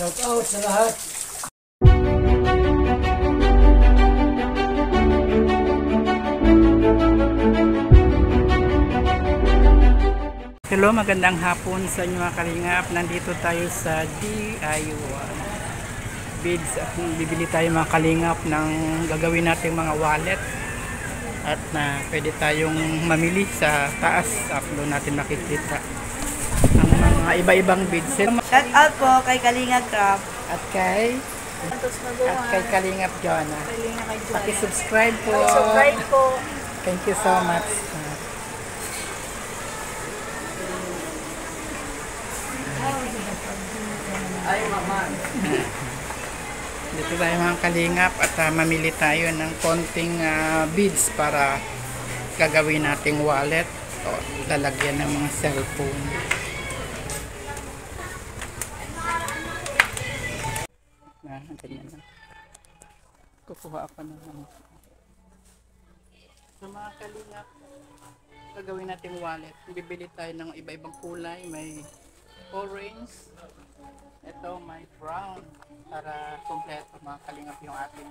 Shout out sa lahat. Hello, magandang hapon sa inyo mga kalingap. Nandito tayo sa DIY Bids at bibili tayo mga kalingap ng gagawin natin mga wallet at na pwede tayong mamili sa taas doon natin makikita mga iba-ibang bids Shout out po kay Kalinga Crab. at kay at kay Kalingap Jonah. Paki-subscribe po. Subscribe po. Thank you so much. Ay, mama. Dito tayo mga kalingap at ah, mamili tayo ng konting ah, beads para gagawin nating wallet o lalagyan ng mga cellphone. Ganyan na. Kukuha ako ng ano. Sa mga kalingap, gagawin nating wallet. Bibili tayo ng iba-ibang kulay. May orange, ito may brown para kompleto mga kalingap yung ating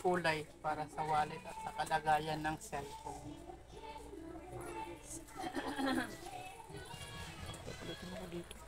kulay para sa wallet at sa kalagayan ng cellphone. Pagdating mo dito.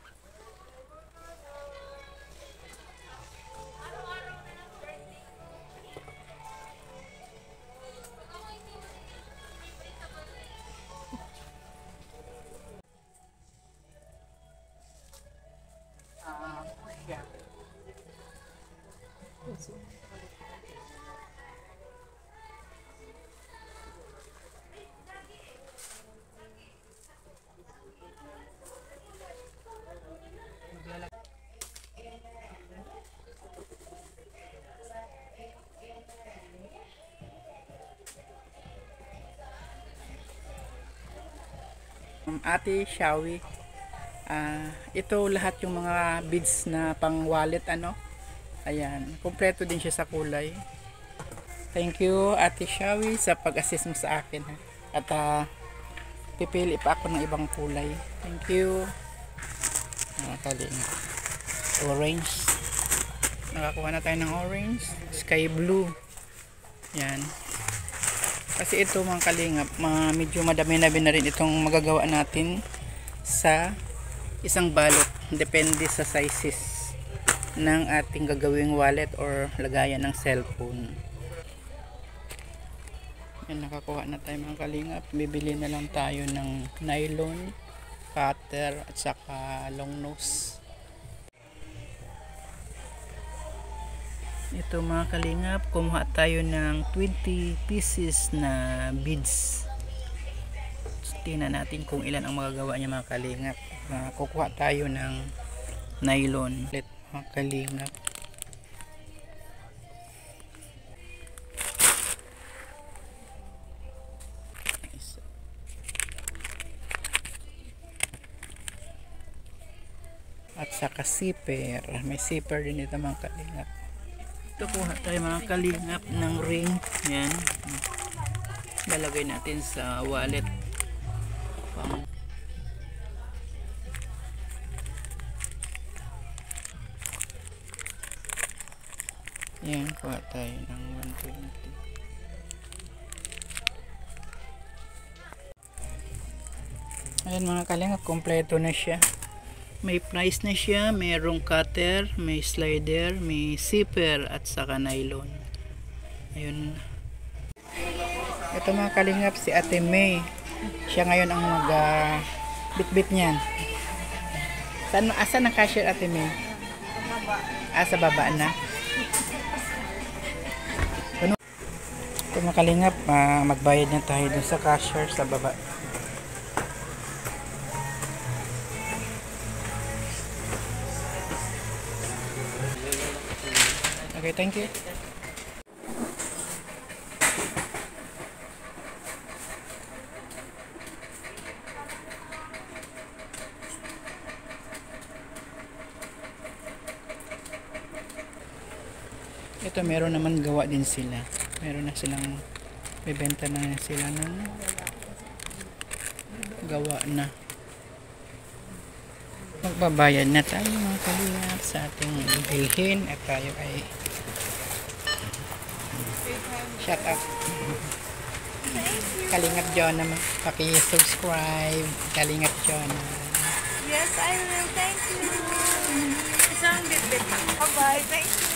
Um, Ate Shawi, ah, ito lahat yung mga beads na pang wallet ano. Ayan, kumpleto din siya sa kulay. Thank you Ate Shawi sa pag-assist mo sa akin. Ha? At ah, pipili pa ako ng ibang kulay. Thank you. Mga kaling. Orange. Nakakuha na tayo ng orange. Sky blue. Yan. Kasi ito mga kalingap, mga medyo madami na na rin itong magagawa natin sa isang balot. Depende sa sizes ng ating gagawing wallet or lagayan ng cellphone. Yan, nakakuha na tayo mga kalingap. Bibili na lang tayo ng nylon, cutter, at saka long nose. Ito mga kalingap, kumuha tayo ng 20 pieces na beads. Tingnan natin kung ilan ang magagawa niya mga kalingap. Uh, kukuha tayo ng nylon. Let mga kalingap. At saka zipper. May zipper din ito mga kalingap. Kuha tayo mga kalingap ng ring. Yan. Lalagay natin sa wallet. Pang Yan, kuha tayo ng 120. Ayan mga kalingap, kompleto na siya. May price na siya, mayroong cutter, may slider, may zipper at saka nylon. Ayun. Ito mga kalingap si Ate May. Siya ngayon ang mag uh, bit-bit niyan. Saan, asan ang cashier Ate May? Ah, sa baba na. Ito mga kalingap, uh, magbayad na tayo dun sa cashier sa baba. Okay, thank you. Ito meron naman gawa din sila. Meron na silang bebenta na sila ng gawa na. Magbabayad na tayo mga kalingap sa ating bilhin at tayo ay shut up Kalingap Jonah paki-subscribe Kalingap Jonah Yes, I will. Thank you. Isang bitbit pa. Bye-bye. Thank you.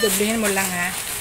Dublihin mo lang ha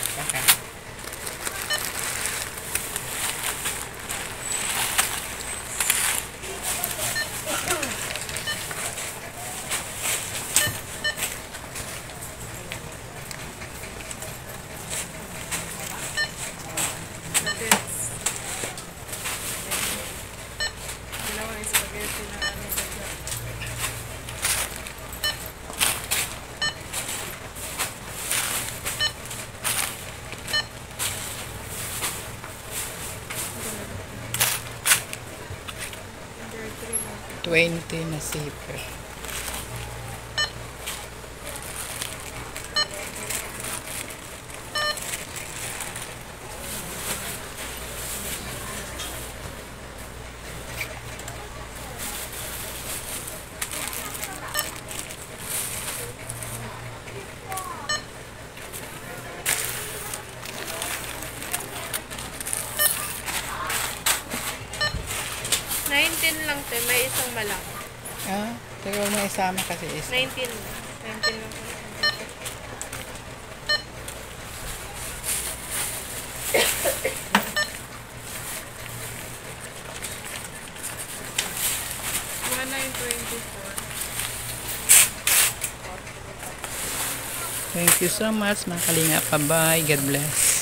20 nasipra. 19 lang te, may isang malaki. Ah, pero mo isama kasi isa. 19. 19 lang. Thank you so much mga kalinga. Bye-bye. God bless.